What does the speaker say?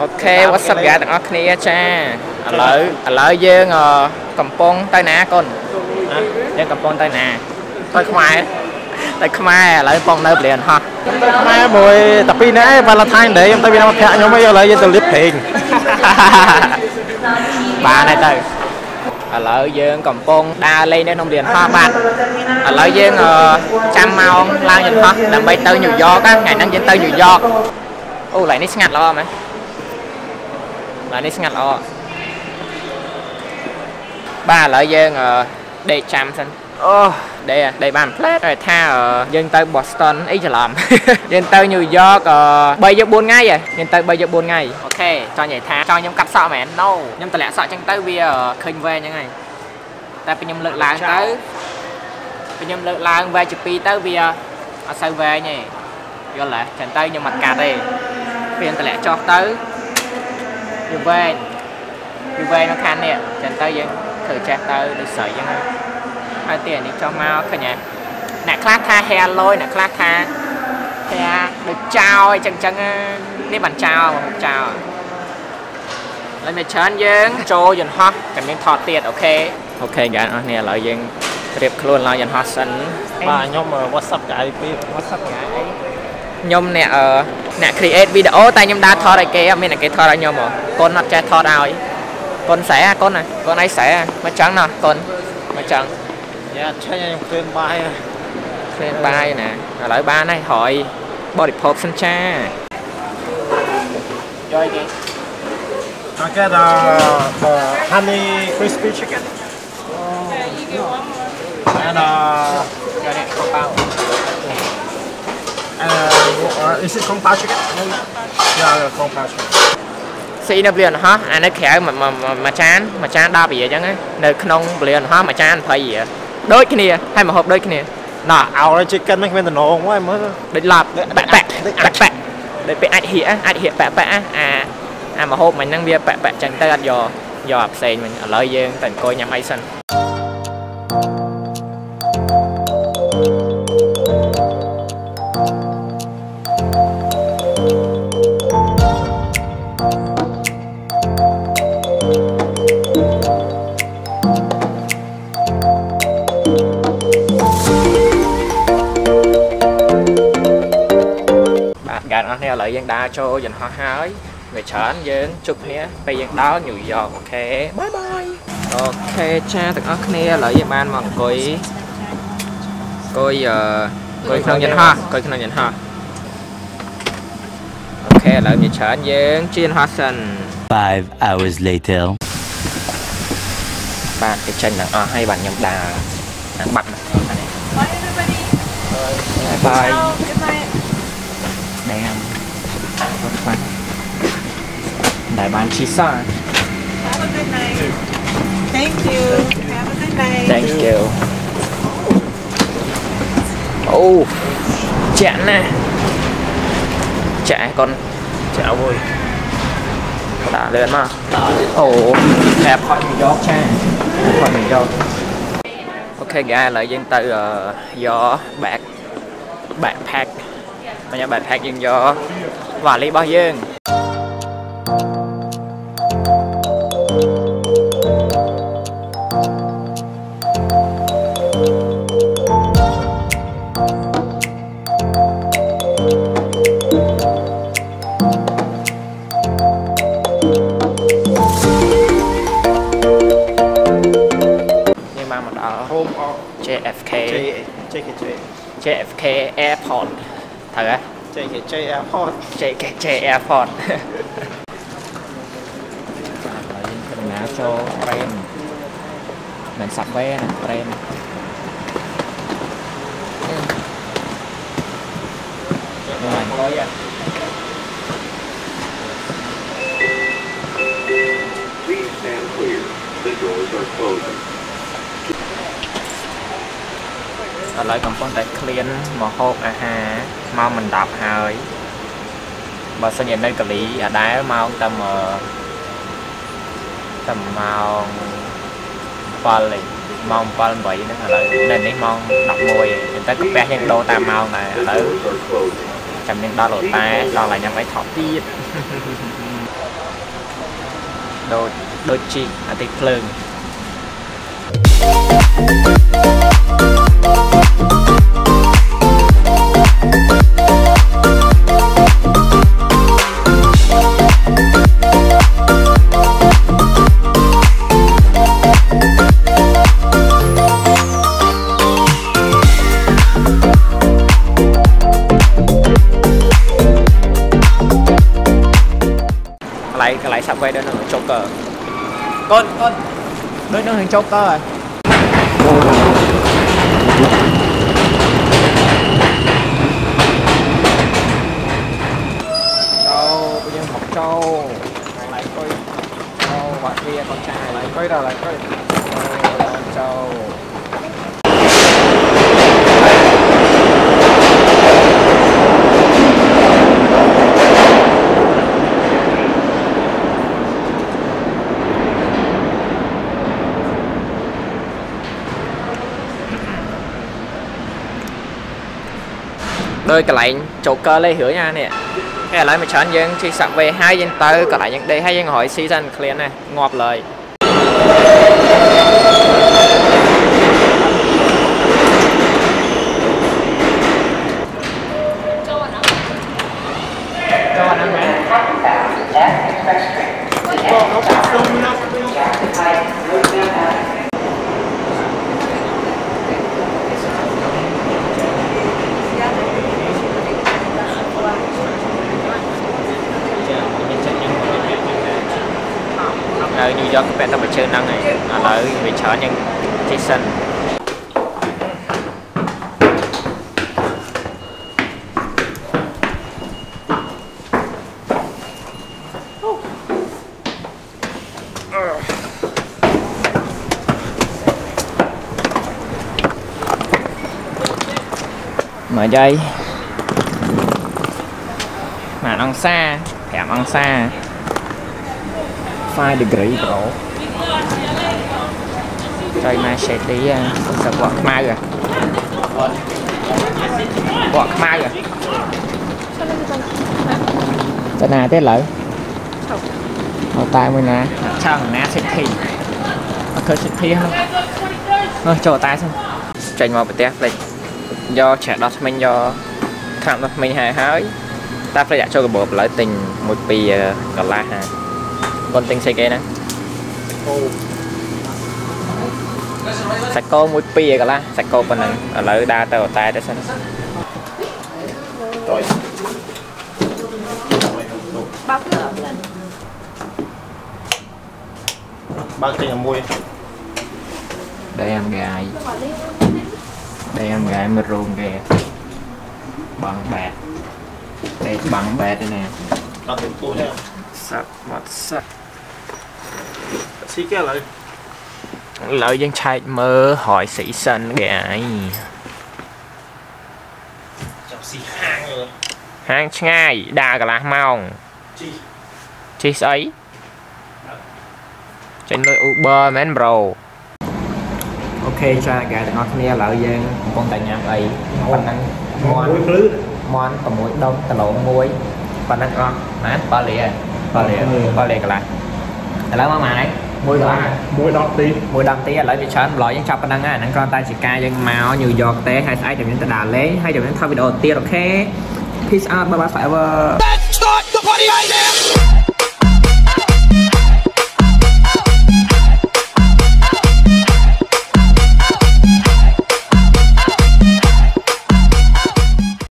អូខេ what's up guys ទាំងអស់គ្នាចាឥឡូវឥឡូវយើងអឺកំពុងទៅណាកូនយើងកំពុងទៅណាទៅខ្មែរទៅខ្មែរឥឡូវកំពុងនៅពលានហោះទៅខ្មែរមួយតែពីរនាក់ឯង Valentine Day ខ្ញុំទៅវាមកភ័ក្រខ្ញុំឯងឥឡូវយើងទៅលៀបព្រេងបានហើយទៅឥឡូវយើងកំពុងដើរលេងនៅក្នុងលានហោះបាទឥឡូវយើងអឺចាំម៉ោងឡើងយន្តហោះដើម្បីទៅញូវយ៉កថ្ងៃហ្នឹងយើងទៅញូវយ៉កអូកន្លែងនេះស្ងាត់ល្អមែន កន្លែងនេះស្ងាត់ល្អបាទឥឡូវយើងអឺដេកចាំសិនអូដេកដេកបានផ្លែតតែថាអឺយើងទៅ Boston អីច្រឡំយើងទៅ New York អឺ3យក4ថ្ងៃហ៎យើងទៅ3យក4ថ្ងៃអូខេចង់និយាយថាចង់ខ្ញុំកាត់សក់មែន No ខ្ញុំតម្លាក់សក់ចឹងទៅវាអឺឃើញវែងចឹងហើយតែពេលខ្ញុំលើកឡើងទៅពេលខ្ញុំលើកឡើងវែងជា2ទៅវាអត់សូវវែងទេយល់ទេចឹងទៅខ្ញុំអត់កាត់ទេពេលខ្ញុំតម្លាក់ចុះទៅ វាវែងវាវែងមកខាងនេះចឹងទៅយើងធ្វើចេះទៅដូចស្រីចឹងហើយហើយទីនេះចុះមកឃើញហ៎អ្នកខ្លះថា hair លយអ្នកខ្លះថា hair ដូចចោលអីចឹងចឹងនេះបានចោលមកចោលហើយមកច្រើនយើងចូលយន្តហោះតែមានថតទៀត OK OK ទាំងអស់គ្នាឥឡូវយើងត្រៀបខ្លួនឡើងយន្តហោះសិនបាទខ្ញុំ WhatsApp កាយពី WhatsApp ហ្គាអីខ្ញុំអ្នកអឺ អ្នក create video តែខ្ញុំដើរថតឲ្យគេអត់មានអ្នកគេថតឲ្យខ្ញុំហ៎កូនអត់ចេះថតឲ្យកូនស្រែកូនណាកូនអីស្រែមកចឹងណោះកូនមកចឹងយ៉ាឆេញខ្ញុំឃើញបាយឃ្លានបាយណាឥឡូវបានហើយក្រោយបរិភោគសិនចាយកគេ I get uh, the honey crispy chicken and uh យកនេះកប៉ៅ uh, is it kung pao chicken? Yeah, kung pao chicken. ស៊ីនៅពលានហោះអានៅក្រៅមួយមួយមួយចានមួយចាន10រៀលអញ្ចឹងណានៅក្នុងពលានហោះមួយចាន20រៀលដូចគ្នាហើយមកហូបដូចគ្នាណោះ Our chicken ហ្នឹងគ្មានតំណងហ្នឹងមើលដូចឡាប់ប៉ាក់ប៉ាក់ប៉ាក់ប៉ាក់ដូចពេលអាចហៀកអាចហៀកប៉ាក់ប៉ាក់អាអាមកហូបមិញហ្នឹងវាប៉ាក់ប៉ាក់ចឹងទៅអត់យកយកអាផ្សេងមិញឥឡូវយើងទៅអង្គុយញ៉ាំអីសិន បាទកានអស់នេះឥឡូវយើងដើរចូលយន្តហោះហើយវាច្រើនយើងជួបគ្នាពេលយើងដល់ New York OK bye bye OK ចាទាំងអស់គ្នាឥឡូវយើងបានមកអង្គុយអង្គុយអឺអង្គុយក្នុងយន្តហោះអង្គុយក្នុងយន្តហោះ OK ឥឡូវវាច្រើនយើងជិះយន្តហោះសិន Five hours later. បាទគេចេញទាំងអស់ហើយបាទខ្ញុំដើរអាបាត់មកអានេះ Bye, everybody. បាយ Oh, good night. ដាមអត់ខ្វះ ដែលបានឈីសោះ Have a good night. Thank you. Have a good night. Thank you អូចាក់ណាស់ចាក់កូន Chả vui. ដាក់លឿនមកអូតែផតយកចាផតយកអូខេហ្គាឥឡូវយើងទៅអឺយក bag backpack ម JFK J JKJ JFK Airport ត្រូវហ៎ JKJ airport. JKJ Airport ហើយយើងធ្វើដំណើរចូល train មិន subway ណា train នេះអង្គុយ Please stand clear. The doors are closing. ឥឡូវកំពុងតែឃ្លានមកហូបអាហារម៉ោងមិន10ហើយបើសិនជានៅកាលីអាដែលម៉ោងតែតែម៉ោង7ឯងម៉ោង7 8ហ្នឹងឥឡូវនៅនេះម៉ោង11ឯងចឹងទៅកាពះយើងដូរតាមម៉ោងដែរឥឡូវ Doors are closing. ចាំយើងដល់រោតែដល់ហើយញ៉ាំអីថតទៀតដូចដូចជីកអាទិត្យភ្លើងកន្លែងកន្លែង subway ដូចនៅក្នុង Joker កូនកូនដូចនៅក្នុង Joker ហើយចូល bây giờ học châu lại coi châu bạn kia con trai lại coi đâu lại coi con châu ដោយកន្លែង Joker លេហឿញណានេះគេឥឡូវមកច្រើនយើងជិះ Subway ហើយយើងទៅកន្លែងយើងដេកហើយយើងរយស៊ីសិនឃ្លានណាងាប់លើយ នៅញូវយ៉កពាក់តែមួយជើងហ្នឹងហើយឥឡូវវាច្រើនយើងជិះសិនមកយាយម៉ានអង្សា5អង្សា 5 degree bro ចុយមក shady អាទៅបកខ្មៅអាបកខ្មៅអាទៅណាទេឡើយមកតែមួយណាឆាំងណា city អត់ឃើញ city ហ្នឹងអើចូលតែសិនចេញមកប្រទេសផ្លេចយកច្រាក់ដោះថ្មិញយកខាំដោះថ្មិញហើយហើយតែផ្លេចអាចចូលកាបូបឥឡូវទិញមួយពីរកន្លះហា con tinh xe kia nè sạch cô mũi pì cả la sạch cô bên này ở lỡ đa tờ tay đó xem rồi Bóc lửa lên បើកចេញឲ្យមួយ đây em gài đây em gài mệt ruồng kìa bằng bẹt đây bằng bẹt đây nè ដល់ទៅទូនេះ sắt mặt sắt ស៊ីគេឥឡូវ lỡ dân chạy mơ hỏi sĩ sân gài ចាប់ស៊ីហាងលើ hang ngay đa cả lá mong ជីជីស្អីចេញលុយ Uber មែន bro អូខេចាហ្គាទាំងអស់គ្នាឥឡូវយើងកំពុងតែញ៉ាំអីប៉ុណ្ណឹងមាន់មួយភ្លឺមាន់6ដុំគីឡូមួយប៉ុណ្ណឹងអស់ណាប៉ាលីប៉ាលីប៉ាលីកន្លះឥឡូវមកម៉ានហើយ មួយកន្លះមួយដល់ទីមួយដងទីឥឡូវវាច្រើនប្លោយើងចាប់ប៉ុណ្ណឹងហើយអាហ្នឹងគ្រាន់តែជាការយើងមកញូវយ៉កទេហើយស្អែកចាំយើងទៅដើរលេងហើយចាំយើងថតវីដេអូទៀតអូខេ Peace out bye bye forever Let's start the party right now.